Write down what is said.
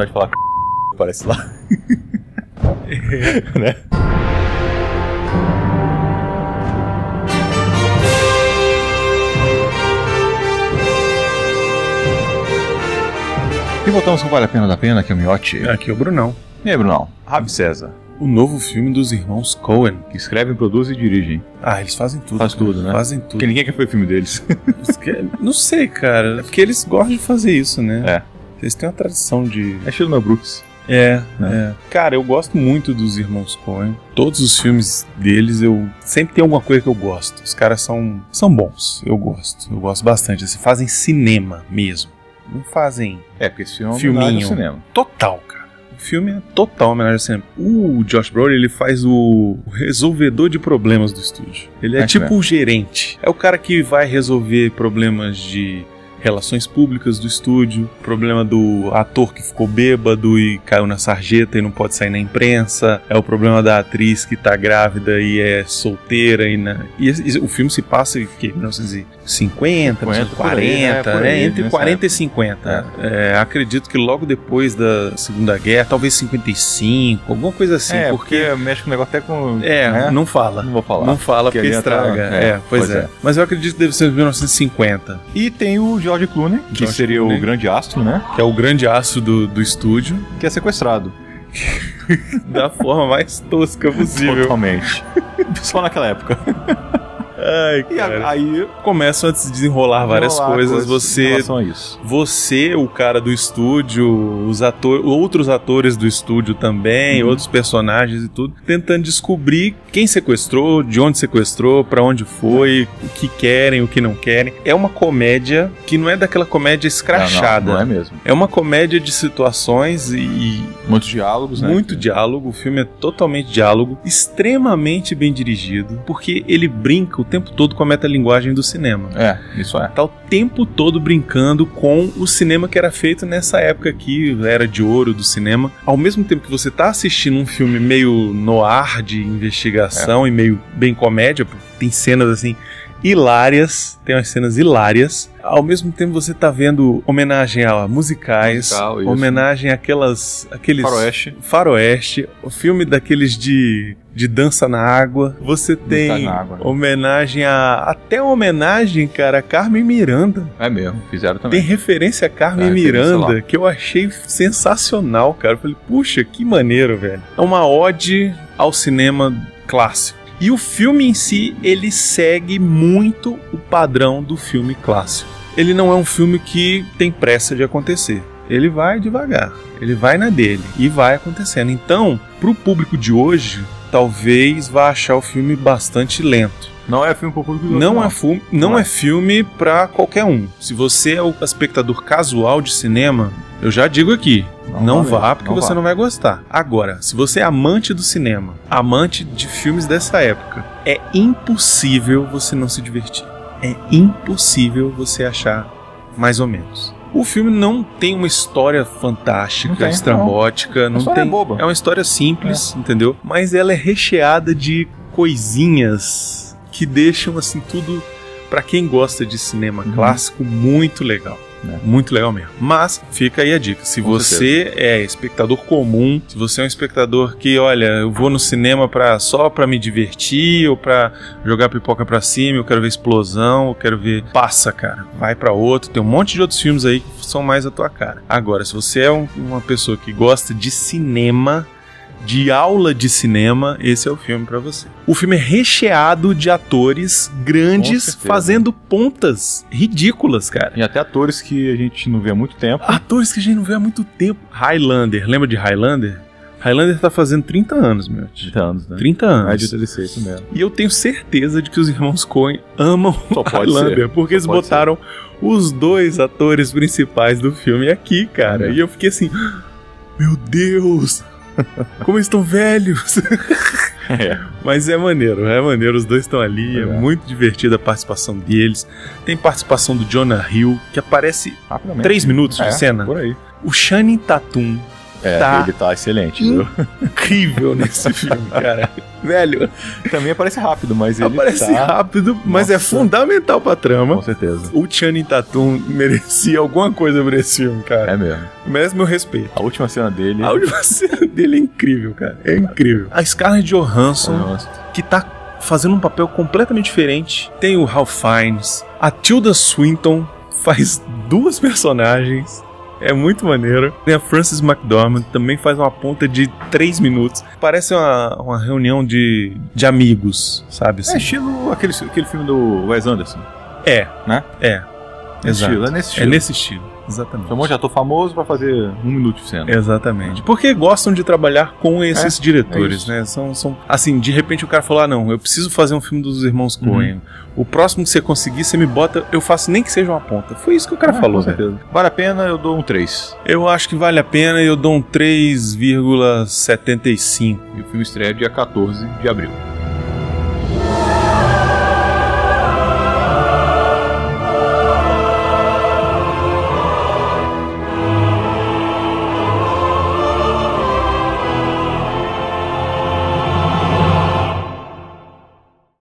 vontade de falar parece lá. né? E voltamos com Vale a Pena da Pena, que é o Miotti. Aqui é o Brunão. E aí, Brunão? Rabi César. O novo filme dos irmãos Coen. Que escrevem, produzem e dirigem. Ah, eles fazem tudo. Faz cara. tudo, né? Fazem tudo. Porque ninguém quer ver o filme deles. Não sei, cara. É porque eles gostam de fazer isso, né? É. Eles têm uma tradição de. É Mel Brooks. É, Né? é. Cara, eu gosto muito dos irmãos Coen. Todos os filmes deles, eu sempre tem alguma coisa que eu gosto. Os caras são, são bons. Eu gosto. Eu gosto bastante. Eles fazem cinema mesmo. Não fazem É, porque esse filme é Filminho. cinema. total, cara. O filme é total homenagem ao cinema. O Josh Brolin, ele faz o resolvedor de problemas do estúdio. Ele é É tipo o gerente. É o cara que vai resolver problemas de relações públicas do estúdio, problema do ator que ficou bêbado e caiu na sarjeta e não pode sair na imprensa, é o problema da atriz que tá grávida e é solteira e, na... e esse- o filme se passa em que 1950, 50, por aí, 1940, né? Por né? aí, entre nessa 40 e 50. É, acredito que logo depois da Segunda Guerra, talvez 55, alguma coisa assim, é, porque porque mexe com o negócio até com. é, né? não fala. Não vou falar. Não fala porque, ali estraga. tá- é, pois, pois é. é. Mas eu acredito que deve ser 1950, E tem o George Clooney, que George seria Clooney. o grande astro, né? que é o grande aço do, do estúdio, Que é sequestrado. da forma mais tosca possível. Totalmente. Só naquela época. Ai, E cara. a- aí. Começam a se desenrolar várias coisas. Você você, o cara do estúdio, os atores, outros atores do estúdio também, Uhum. outros personagens e tudo, tentando descobrir quem sequestrou, de onde sequestrou, pra onde foi, o que querem, o que não querem. É uma comédia que não é daquela comédia escrachada. Não, não é mesmo. É uma comédia de situações e Muitos diálogos, né? muito diálogo. O filme é totalmente diálogo, extremamente bem dirigido, porque ele brinca o tempo todo com a metalinguagem do cinema É, isso é. tá o tempo todo brincando com o cinema que era feito nessa época aqui, era de ouro do cinema. Ao mesmo tempo que você tá assistindo um filme meio noir de investigação e meio bem comédia, porque tem cenas assim hilárias, tem umas cenas hilárias. Ao mesmo tempo você tá vendo homenagem a musicais, Musical, homenagem àquelas aqueles Faroeste. Faroeste, o filme daqueles de, de dança na água. Você tem na água, né? homenagem a. Até homenagem, cara, a Carmen Miranda. É mesmo, fizeram Tem também. referência a Carmen É, Miranda que eu achei sensacional, cara. Eu falei, puxa, que maneiro, velho. É uma ode ao cinema clássico. E o filme em si, ele segue muito o padrão do filme clássico. Ele não é um filme que tem pressa de acontecer. Ele vai devagar, ele vai na dele e vai acontecendo. Então, pro público de hoje, talvez vá achar o filme bastante lento. Não é filme pro público Não hoje, é, fu- não Não é é. filme pra qualquer um. Se você é o espectador casual de cinema, eu já digo aqui, não, Não vá mesmo, porque não você vá. não vai gostar. Agora, se você é amante do cinema, amante de filmes dessa época, é impossível você não se divertir. É impossível você achar mais ou menos. O filme não tem uma história fantástica, Não tem, estrambótica, não, história tem. é boba. É uma história simples, entendeu? Mas ela é recheada de coisinhas que deixam assim tudo pra quem gosta de cinema Uhum. clássico muito legal. É. Muito legal mesmo. Mas fica aí a dica. Se Com você é espectador comum, se você é um espectador que, olha, eu vou no cinema pra, só pra me divertir ou pra jogar pipoca pra cima, eu quero ver explosão, eu quero ver. Passa, cara. Vai pra outro. Tem um monte de outros filmes aí que são mais a tua cara. Agora, se você é um- uma pessoa que gosta de cinema, de aula de cinema, esse é o filme pra você. O filme é recheado de atores grandes fazendo pontas ridículas, cara. E até atores que a gente não vê há muito tempo. Atores que a gente não vê há muito tempo. Highlander, lembra de Highlander? Highlander tá fazendo 30 anos, meu. 30 anos, né? 30 É anos. de DLC isso mesmo. E eu tenho certeza de que os irmãos Coen amam Só pode Highlander, ser. porque eles Só pode botaram os dois atores principais do filme aqui, cara. É. E eu fiquei assim, meu Deus, como eles estão velhos. É. Mas é maneiro, é maneiro, os dois estão ali, é, É. muito divertida a participação deles. Tem participação do Jonah Hill, que aparece três minutos É, de cena. Por aí. O Channing Tatum É, tá ele tá excelente, viu? incrível nesse filme, cara. Velho, Também aparece rápido, mas ele aparece tá... rápido, mas é Nossa. fundamental pra trama. Com certeza. O Channing Tatum merecia alguma coisa por esse filme, cara. É mesmo. Merece meu respeito. A última cena dele... A última cena dele é incrível, cara. É incrível. A Scarlett Johansson, Nossa. que tá fazendo um papel completamente diferente. Tem o Ralph Fiennes. A Tilda Swinton faz duas personagens. É muito maneiro. Tem a Frances McDormand, também faz uma ponta de três minutos. Parece uma, uma reunião de, de amigos, sabe? É Assim? estilo aquele, aquele filme do Wes Anderson. É, Né? é. Nesse Exato. estilo, é nesse É estilo. nesse estilo, exatamente. Chamou de ator famoso pra fazer um minuto de cena. Exatamente. Porque gostam de trabalhar com esses É, é diretores, isso. né? São, são. Assim, de repente o cara falou: ah, não, eu preciso fazer um filme dos irmãos Uhum. Coen. O próximo que você conseguir, você me bota, eu faço nem que seja uma ponta. Foi isso que o cara Ah, falou, velho. certeza. Vale a pena, eu dou um 3. Eu acho que vale a pena e eu dou um 3,75. E o filme estreia dia 14 de abril.